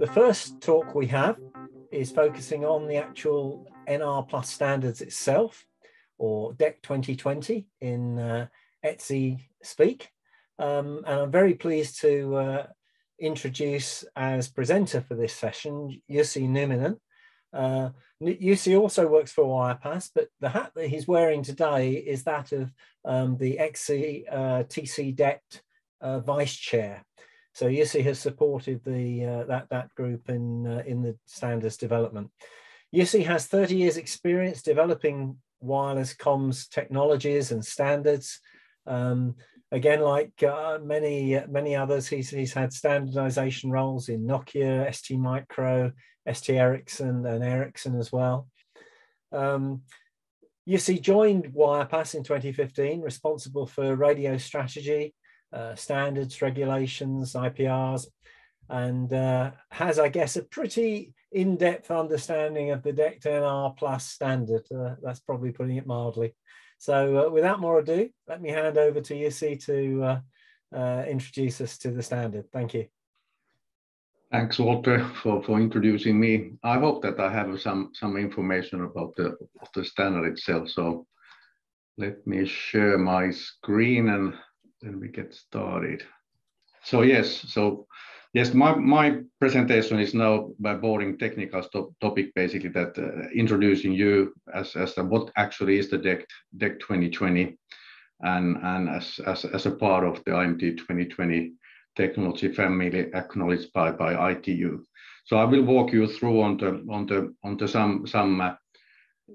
The first talk we have is focusing on the actual NR Plus standards itself, or DECT 2020 in uh, ETSI speak. Um, and I'm very pleased to uh, introduce as presenter for this session, Jussi Numminen. Uh, also works for Wirepas, but the hat that he's wearing today is that of um, the ETSI uh, TC DECT uh, Vice Chair. So Jussi has supported the uh, that that group in uh, in the standards development. Jussi has 30 years experience developing wireless comms technologies and standards. Um, again, like uh, many many others, he's, he's had standardization roles in Nokia, ST Micro, ST Ericsson, and Ericsson as well. Um, Jussi joined Wirepas in 2015, responsible for radio strategy, uh, standards, regulations, IPRs, and uh, has, I guess, a pretty in-depth understanding of the DECT NR Plus standard. Uh, that's probably putting it mildly. So uh, without more ado, let me hand over to Jussi to uh, uh, introduce us to the standard. Thank you. Thanks, Walter, for, for introducing me. I hope that I have some, some information about the, the standard itself. So let me share my screen and then we get started. So yes, so yes, my, my presentation is now by boring technical topic, basically that uh, introducing you as, as the, what actually is the DECT, DECT 2020 and, and as, as, as a part of the IMT 2020 technology family acknowledged by, by ITU. So I will walk you through on the, on the, on the some, some uh,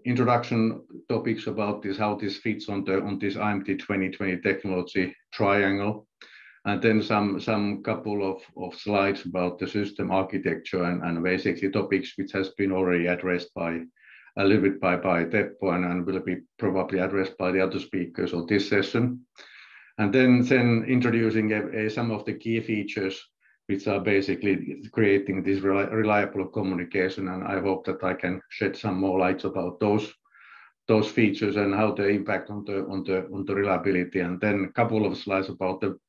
introduction topics about this, how this fits on the on this IMT 2020 technology triangle, and then some some couple of, of slides about the system architecture and, and basically topics which has been already addressed by a little bit by, by Teppo and, and will be probably addressed by the other speakers of this session. And then, then introducing a, a, some of the key features which are basically creating this reliable communication. And I hope that I can shed some more light about those those features and how they impact on the on the on the reliability. And then a couple of slides about the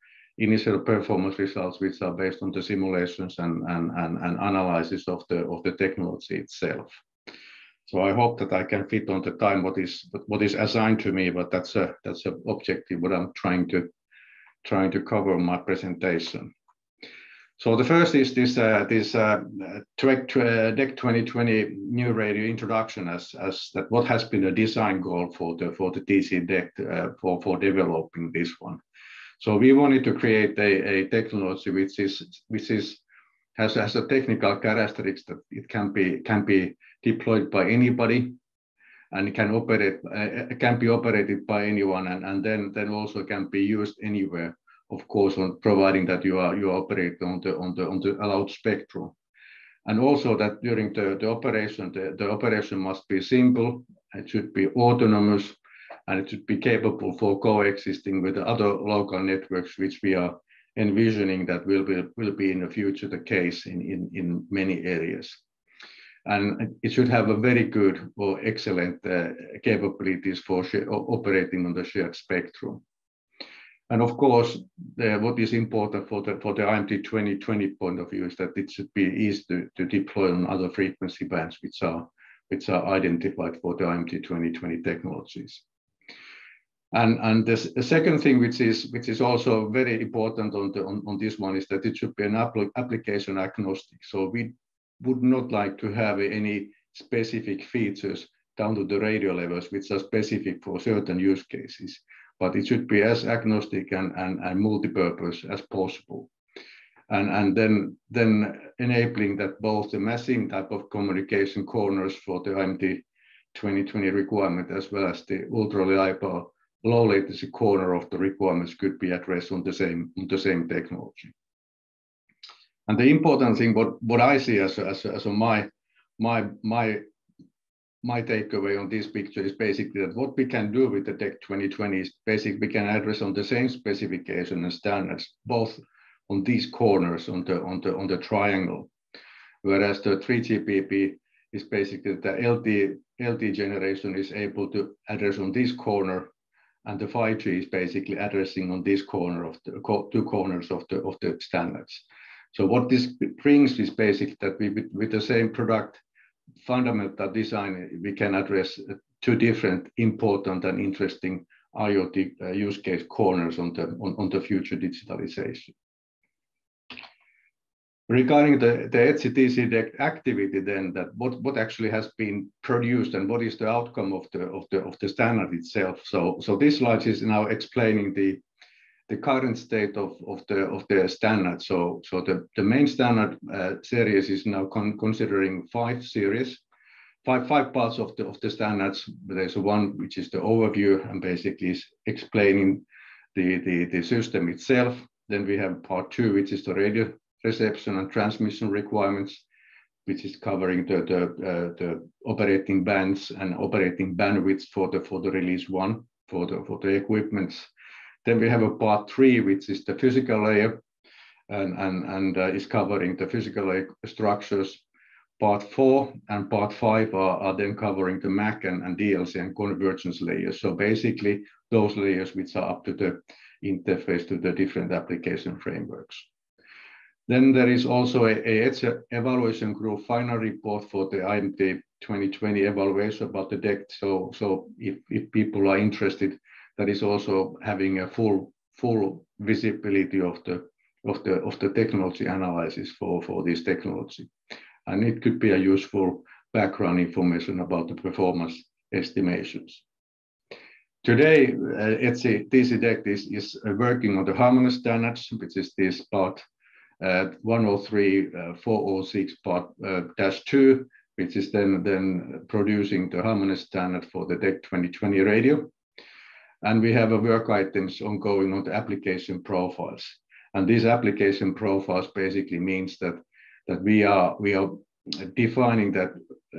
initial performance results, which are based on the simulations and analysis of the of the technology itself. So I hope that I can fit on the time what is what is assigned to me, but that's an objective what I'm trying to trying to cover my presentation. So the first is this uh, this uh, DECT uh, 2020 new radio introduction as as that what has been a design goal for the for the TC DECT uh, for developing this one. So we wanted to create a, a technology which is which is has has a technical characteristics that it can be can be deployed by anybody and can operate uh, can be operated by anyone and, and then then also can be used anywhere of course, on providing that you are you operate on the on the on the allowed spectrum, and also that during the, the operation the, the operation must be simple, it should be autonomous, and it should be capable for coexisting with the other local networks, which we are envisioning that will be will be in the future the case in in, in many areas. And it should have a very good or excellent uh, capabilities for operating on the shared spectrum. And of course, the, what is important for the for the IMT 2020 point of view is that it should be easy to, to deploy on other frequency bands which are which are identified for the IMT 2020 technologies. And, and the, second thing which is which is also very important on, the, on, on this one is that it should be an application agnostic. So we would not like to have any specific features down to the radio levels which are specific for certain use cases but it should be as agnostic and, and, and multi-purpose as possible. And, and then, then enabling that both the massing type of communication corners for the IMT 2020 requirement as well as the ultra reliable low latency corner of the requirements could be addressed on the same on the same technology. And the important thing, what, what I see as, as, as my my my my takeaway on this picture is basically that what we can do with the DECT 2020 is basically we can address on the same specification and standards, both on these corners on the on the on the triangle, whereas the 3GPP is basically the LT LT generation is able to address on this corner and the 5G is basically addressing on this corner of the two corners of the of the standards. So what this brings is basically that we with the same product fundamental design we can address two different important and interesting IoT uh, use case corners on the on, on the future digitalization. Regarding the, ETSI activity then, that what, actually has been produced and what is the outcome of the, of the, of the standard itself. So, so this slide is now explaining the, the current state of, the, of the standard. So, so the, main standard uh, series is now con considering five series, five, five parts of the, of the standards. There's one which is the overview and basically is explaining the system itself. Then we have part two, which is the radio reception and transmission requirements, which is covering the, the, uh, the operating bands and operating bandwidths for the, for the release one for the, for the equipments. Then we have a part three, which is the physical layer and, and, and uh, is covering the physical structures. Part four and part five are, are then covering the MAC and, and DLC and convergence layers. So basically those layers which are up to the interface to the different application frameworks. Then there is also a, evaluation group final report for the IMT 2020 evaluation about the DECT. So, so if, if people are interested, that is also having a full full visibility of the of the of the technology analysis for for this technology, and it could be a useful background information about the performance estimations. Today, uh, ETSI is, is working on the harmonious standards, which is this part 103 406 part uh, dash 2, which is then, then producing the harmonious standard for the DECT 2020 radio. And we have a work items ongoing on the application profiles. And these application profiles basically means that, that we, are, we are defining that,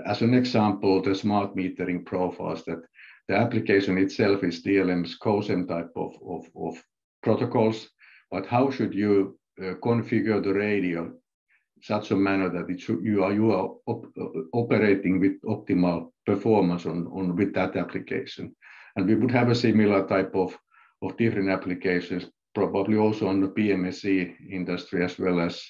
as an example, the smart metering profiles, that the application itself is DLMS COSEM type of, of, protocols, but how should you uh, configure the radio such a manner that it should, you are you are op, uh, operating with optimal performance on, on with that application. And we would have a similar type of, of different applications, probably also on the PMSE industry as well as,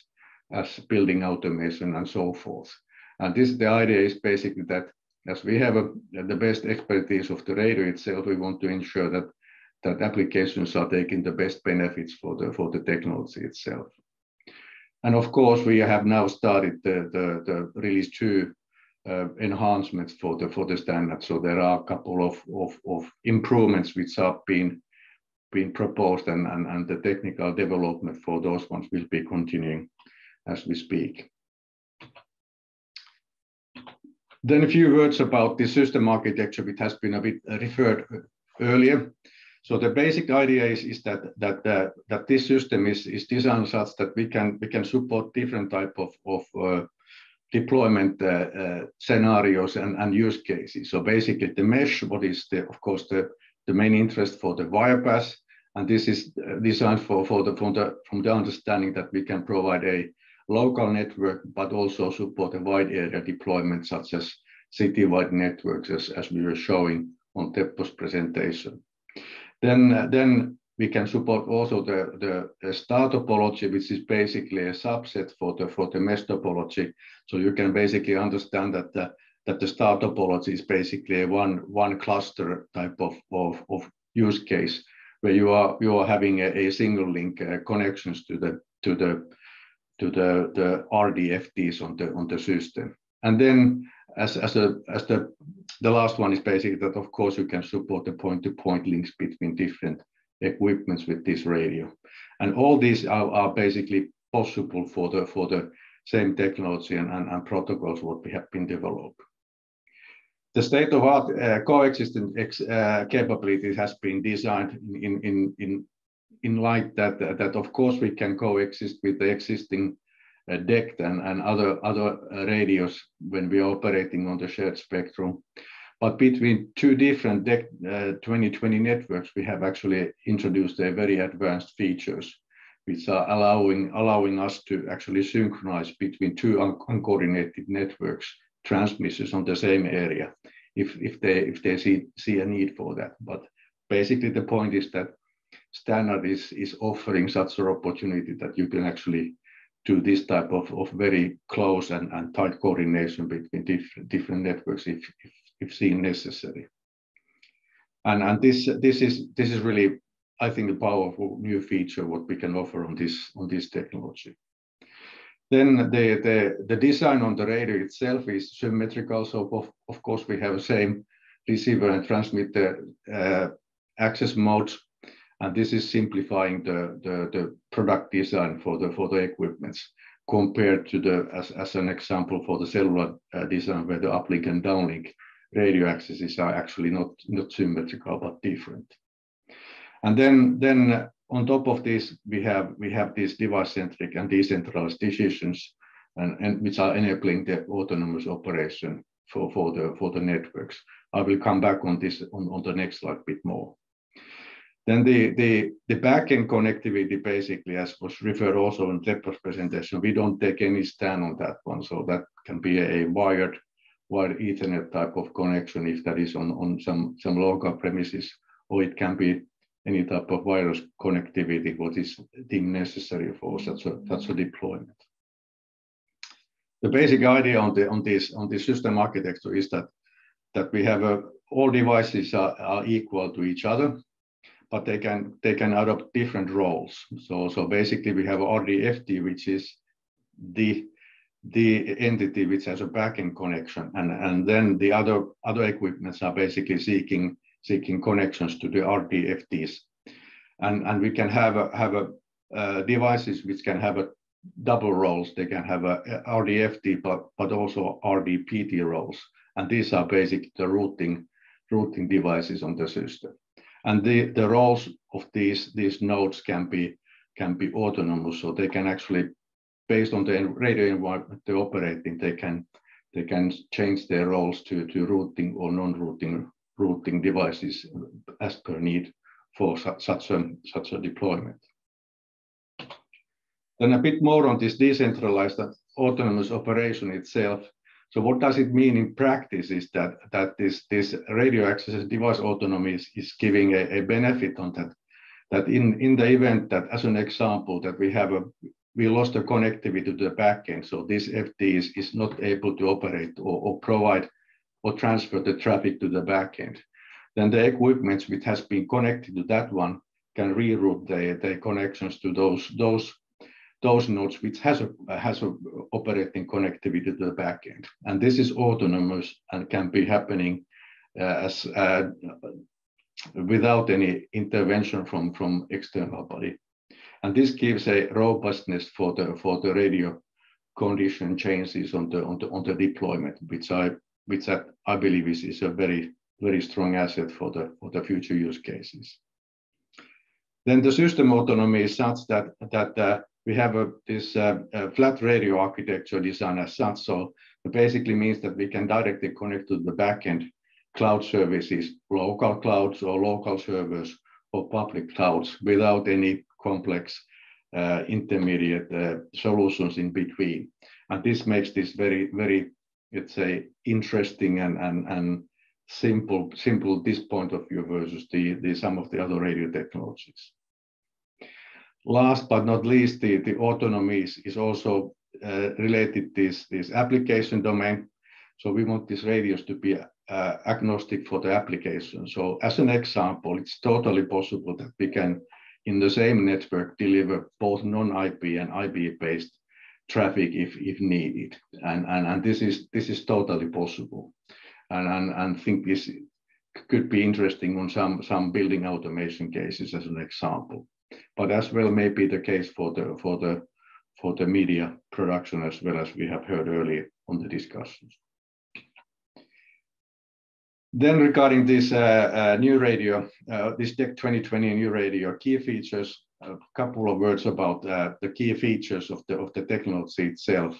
as building automation and so forth. And this the idea is basically that as we have a, the best expertise of the radio itself, we want to ensure that that applications are taking the best benefits for the for the technology itself. And of course, we have now started the, the, the release two uh, enhancements for the for the standard. So there are a couple of, of, of improvements which have been, being proposed and, and, and the technical development for those ones will be continuing as we speak. Then a few words about the system architecture, which has been a bit referred earlier. So the basic idea is, is that that uh, that this system is, is designed such that we can we can support different type of of uh, deployment uh, uh scenarios and, and use cases. So basically, the mesh, what is the of course the the main interest for the Wirepas, and this is uh, designed for for the from the from the understanding that we can provide a local network, but also support a wide area deployment such as citywide networks, as, as we were showing on Teppo's presentation. Then, we can support also the, star topology, which is basically a subset for the, mesh topology. So you can basically understand that the, star topology is basically a one, cluster type of, use case where you are, having a, single link uh, connections to the, RDFTs on the system. And then as, the, last one is basically that, of course, you can support the point-to-point -point links between different equipments with this radio. And all these are, basically possible for the, for the same technology and, protocols what we have been developed. The state-of-art uh, coexistence uh, capability has been designed in, in, in, in light that, that, of course, we can coexist with the existing DECT and, and other, other radios when we are operating on the shared spectrum. But between two different DECT uh, 2020 networks, we have actually introduced a very advanced features which are allowing, allowing us to actually synchronize between two un uncoordinated networks transmissions on the same area if, if they, if they see, see a need for that. But basically the point is that standard is, is offering such an opportunity that you can actually do this type of, of very close and, and tight coordination between different, different networks if, if, if seen necessary. And, and this, this, is, this is really, I think, a powerful new feature what we can offer on this, on this technology. Then the, the, the design on the radio itself is symmetrical. So of, of course we have the same receiver and transmitter uh, access modes and this is simplifying the, the, the product design for the, for the equipments compared to the, as, as an example for the cellular uh, design where the uplink and downlink radio accesses are actually not, not symmetrical but different. And then, then on top of this, we have, we have these device-centric and decentralized decisions and, and which are enabling the autonomous operation for, for, the, for the networks. I will come back on this on, on the next slide a bit more. Then the, backend connectivity, basically, as was referred also in Teppo's presentation, we don't take any stand on that one. So that can be a wired, Ethernet type of connection if that is on, some, some local premises, or it can be any type of wireless connectivity, what is deemed necessary for such a, deployment. The basic idea on, the, on, this, system architecture is that, that we have all devices are equal to each other but they can they can adopt different roles. So so basically we have RDFT, which is the the entity which has a backend connection, and and then the other other equipments are basically seeking seeking connections to the RDFTs, and and we can have a, have a uh, devices which can have a double roles. They can have a RDFT, but but also RDPT roles, and these are basically the routing routing devices on the system and the, the roles of these these nodes can be can be autonomous. So they can actually based on the radio environment they're operating they can they can change their roles to to routing or non-routing routing devices as per need for such, such a such a deployment. Then a bit more on this decentralized autonomous operation itself so what does it mean in practice is that, that this, this radio access device autonomy is, is giving a, a benefit on that, that in, in the event that, as an example, that we have a, we lost the connectivity to the backend, so this FD is, is not able to operate or, or provide or transfer the traffic to the backend, then the equipment which has been connected to that one can reroute the, the connections to those, those those nodes which has a has a operating connectivity to the backend. And this is autonomous and can be happening uh, as uh, without any intervention from from external body. And this gives a robustness for the for the radio condition changes on the on the on the deployment, which I which I, I believe is, is a very very strong asset for the for the future use cases. Then the system autonomy is such that that uh, we have a, this uh, flat radio architecture design as such. So it basically means that we can directly connect to the backend cloud services, local clouds or local servers or public clouds without any complex uh, intermediate uh, solutions in between. And this makes this very, very, let's say, interesting and, and, and simple, simple this point of view versus the, the some of the other radio technologies. Last but not least, the, the autonomy is, is also uh, related this, this application domain. So we want these radios to be uh, agnostic for the application. So as an example, it's totally possible that we can, in the same network, deliver both non-IP and IP-based traffic if, if needed. And, and, and this, is, this is totally possible. And, and, and think this could be interesting on some, some building automation cases as an example but as well may be the case for the for the for the media production as well as we have heard earlier on the discussions. Then regarding this uh, uh, new radio, uh, this DECT 2020 new radio key features, a couple of words about uh, the key features of the of the technology itself.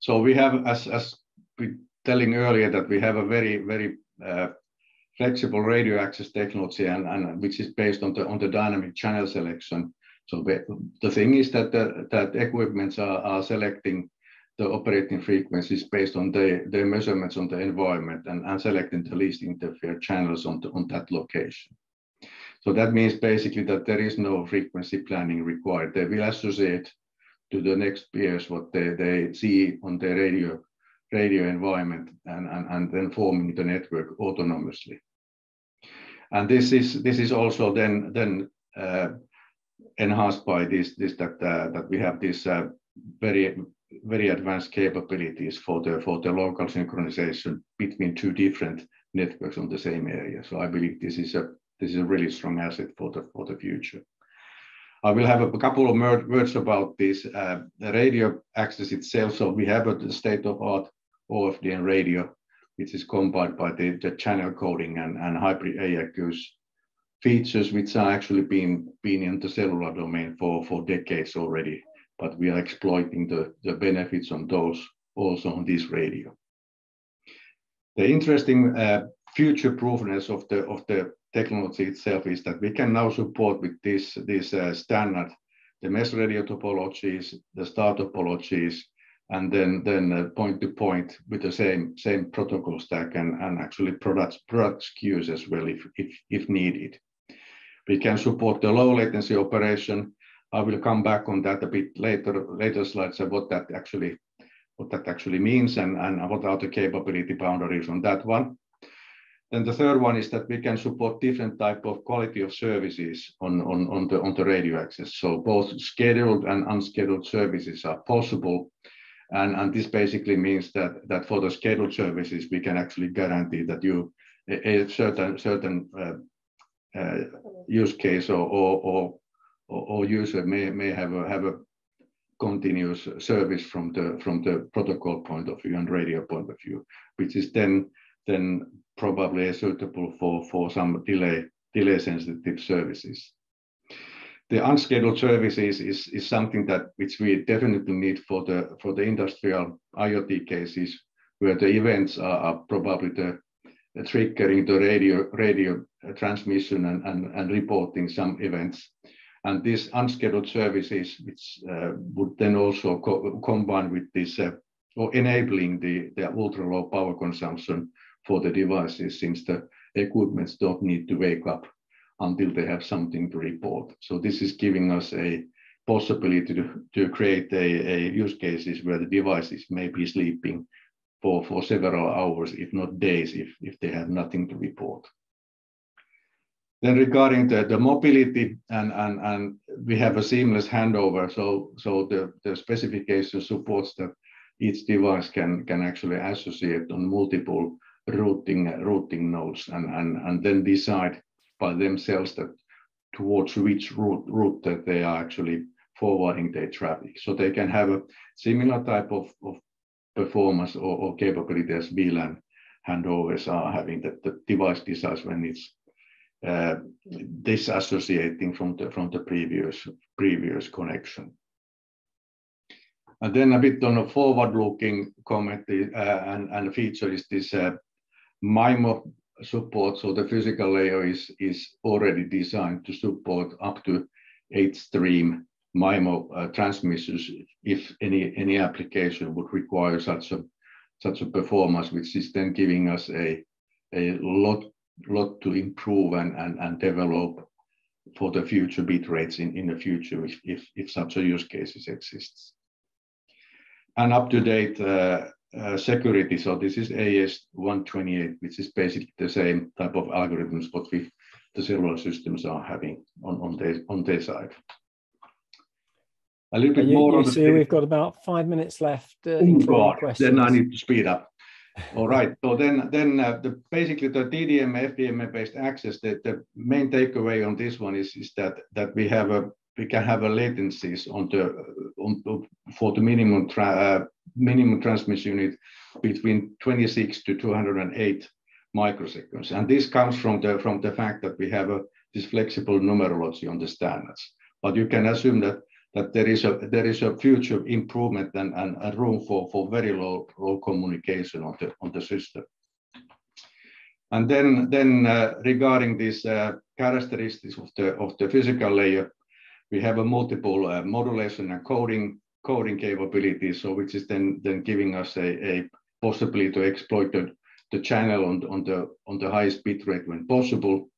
So we have, as as we telling earlier, that we have a very very uh, flexible radio access technology and, and which is based on the on the dynamic channel selection. So the thing is that the, that equipments are, are selecting the operating frequencies based on the, the measurements on the environment and, and selecting the least interfered channels on, the, on that location. So that means basically that there is no frequency planning required. They will associate to the next peers what they, they see on the radio radio environment and, and, and then forming the network autonomously. And this is this is also then then uh, enhanced by this this that uh, that we have this uh, very very advanced capabilities for the for the local synchronization between two different networks on the same area. So I believe this is a this is a really strong asset for the for the future. I will have a couple of words about this uh, radio access itself. So we have a state-of-art OFDM radio, which is combined by the, the channel coding and, and hybrid ARQs features, which are actually being, being in the cellular domain for, for decades already. But we are exploiting the, the benefits on those also on this radio. The interesting uh, future proofness of the, of the technology itself is that we can now support with this, this uh, standard, the mesh radio topologies, the star topologies, and then then uh, point to point with the same same protocol stack and, and actually products product queues as well if, if if needed. We can support the low latency operation. I will come back on that a bit later later slides of what that actually what that actually means and, and what are the capability boundaries on that one. Then the third one is that we can support different type of quality of services on, on, on, the, on the radio access. So both scheduled and unscheduled services are possible. And, and this basically means that, that for the scheduled services, we can actually guarantee that you a, certain certain uh, uh, use case or, or, or, or user may, may have a, have a continuous service from the from the protocol point of view and radio point of view, which is then then probably suitable for, for some delay, delay sensitive services. The unscheduled services is, is something that which we definitely need for the for the industrial IoT cases where the events are, probably the triggering the radio radio transmission and, and, and reporting some events. And these unscheduled services, which uh, would then also co combine with this uh, or enabling the, the ultra low power consumption for the devices since the equipments don't need to wake up until they have something to report. So this is giving us a possibility to, to create a, a use cases where the devices may be sleeping for, for several hours, if not days, if, if they have nothing to report. Then regarding the, the mobility and, and, and we have a seamless handover. So, so the, the specification supports that each device can, can actually associate on multiple routing routing nodes and, and, and then decide by themselves that towards which route, route that they are actually forwarding their traffic. So they can have a similar type of, of performance or, or capability as WLAN handovers are having that the device decides when it's uh, disassociating from the from the previous previous connection. And then a bit on a forward-looking comment uh, and, and feature is this uh, MIMO support, so the physical layer is, is already designed to support up to eight stream MIMO uh, transmissions if any, any application would require such a, such a performance, which is then giving us a, a lot, lot to improve and, and, and develop for the future bit rates in, in the future if, if, if such a use cases exists. And up to date uh, uh, security. So this is AES-128, which is basically the same type of algorithms what we, the cellular systems are having on, on, their, on their side. A little bit you, more. You see, we've got about five minutes left. Uh, oh God, then I need to speed up. All right. So then, then uh, the, basically the TDM FDMA-based access. The, the main takeaway on this one is, is that that we have a we can have a latencies on the on, for the minimum tra uh, minimum transmission unit between 26 to 208 microseconds. And this comes from the, from the fact that we have a, this flexible numerology on the standards. But you can assume that, that there, is a, there is a future improvement and, and, and room for, for very low, low communication on the, on the system. And then, then uh, regarding these uh, characteristics of the, of the physical layer, we have a multiple uh, modulation and coding coding capabilities, so which is then then giving us a, a possibility to exploit the, the channel on, on the on the highest bit rate when possible.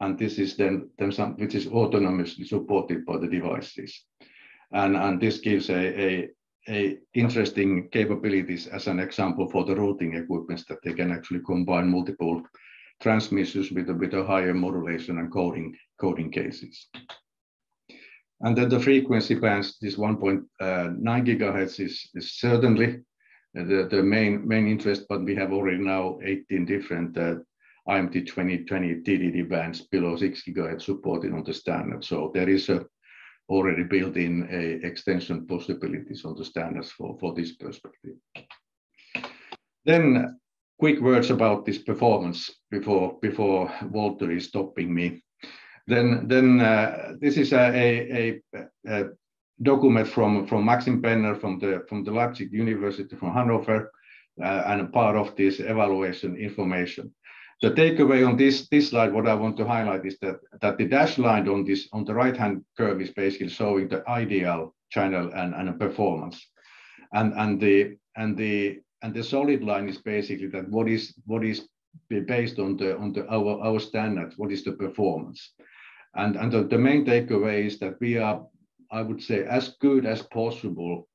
And this is then, then some which is autonomously supported by the devices. And, and this gives a, a, a interesting capabilities as an example for the routing equipments that they can actually combine multiple transmissions with a, with a higher modulation and coding, coding cases. And then the frequency bands, this 1.9 gigahertz is, is certainly the, the main, main interest, but we have already now 18 different uh, IMT 2020 TDD bands below 6 gigahertz supported on the standard. So there is a already built in a extension possibilities on the standards for, for this perspective. Then quick words about this performance before, before Walter is stopping me. Then, then uh, this is a, a, a, document from, from Maxim Penner from the, from the Leibniz University from Hanover uh, and part of this evaluation information. The takeaway on this, this slide, what I want to highlight is that, that the dashed line on this on the right-hand curve is basically showing the ideal channel and, and performance. And, and the and the and the solid line is basically that what is what is based on the on the our, our standards, what is the performance. And, and the, the main takeaway is that we are, I would say, as good as possible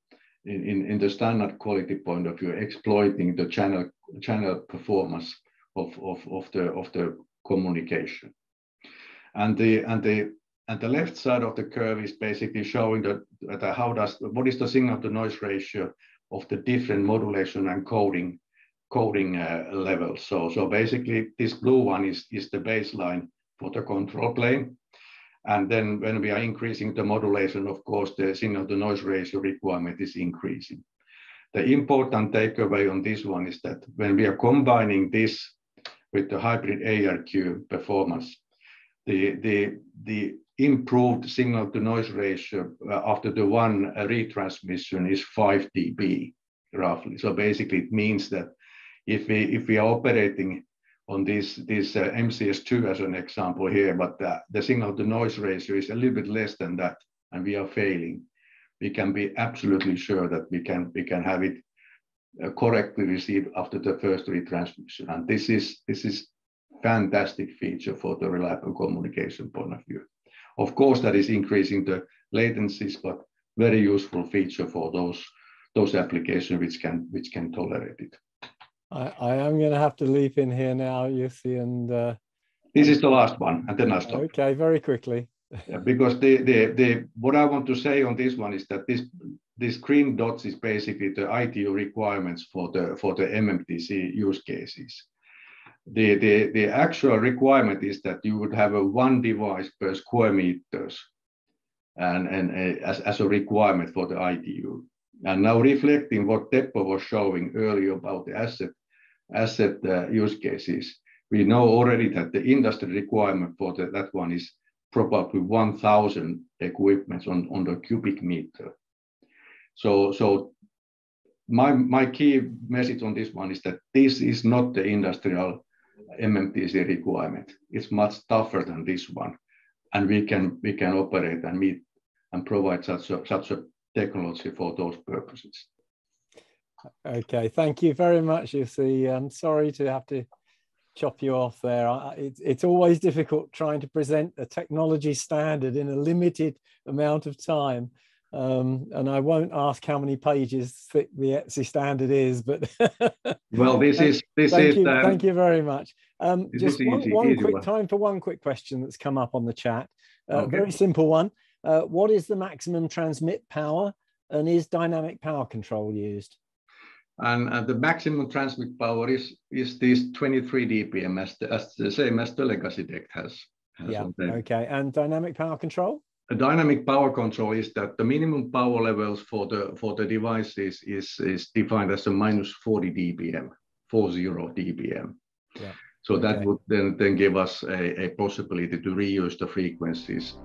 in, in, in the standard quality point of view, exploiting the channel channel performance of, of, of the of the communication. And the and the and the left side of the curve is basically showing that, that how does what is the signal to noise ratio of the different modulation and coding coding uh, levels. So so basically this blue one is is the baseline for the control plane. And then when we are increasing the modulation, of course, the signal to noise ratio requirement is increasing. The important takeaway on this one is that when we are combining this with the hybrid ARQ performance. The, the, the improved signal to noise ratio uh, after the one uh, retransmission is 5 dB roughly. So basically it means that if we, if we are operating on this, this uh, MCS2 as an example here, but the, the signal to noise ratio is a little bit less than that and we are failing, we can be absolutely sure that we can, we can have it uh, correctly received after the first retransmission. And this is, this is fantastic feature for the reliable communication point of view. Of course, that is increasing the latencies, but very useful feature for those those applications which can which can tolerate it. I, I am going to have to leap in here now, Jussi, and uh, this is the last one, and then I stop. Okay, very quickly. yeah, because the, the the what I want to say on this one is that this this green dots is basically the ITU requirements for the for the MMTC use cases. The, the, the actual requirement is that you would have a one device per square meters and, and a, as, as a requirement for the ITU. And now reflecting what Teppo was showing earlier about the asset, asset uh, use cases, we know already that the industry requirement for that one is probably 1,000 equipments on, the cubic meter. So, my, key message on this one is that this is not the industrial MMTC requirement. It's much tougher than this one. And we can, operate and meet and provide such a technology for those purposes. Okay, thank you very much, Jussi. I'm sorry to have to chop you off there. It's, it's always difficult trying to present a technology standard in a limited amount of time. Um, and I won't ask how many pages thick the ETSI standard is, but well, this is this thank is you, um, thank you very much. Um, just one, easy, one easy quick one. time for one quick question that's come up on the chat. Uh, okay. Very simple one. Uh, what is the maximum transmit power, and is dynamic power control used? And uh, the maximum transmit power is is this 23 dBm, as the, as the same as the legacy DECT has. has yeah. Okay. And dynamic power control? a dynamic power control is that the minimum power levels for the for the devices is is defined as a minus 40 dBm, 40 dBm. Yeah. So that would then then give us a, a possibility to reuse the frequencies